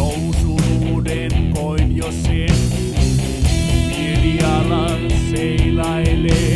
nousuuden koin jo sen. Kielialan seilailee.